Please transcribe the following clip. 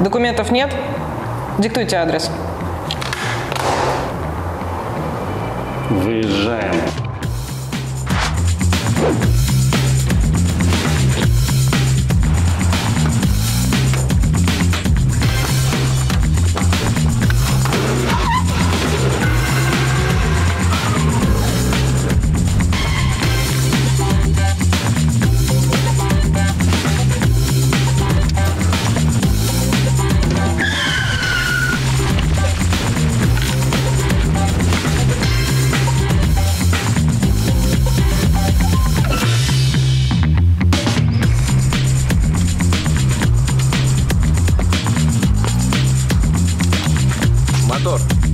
Документов нет? Диктуйте адрес. Выезжаем. autor.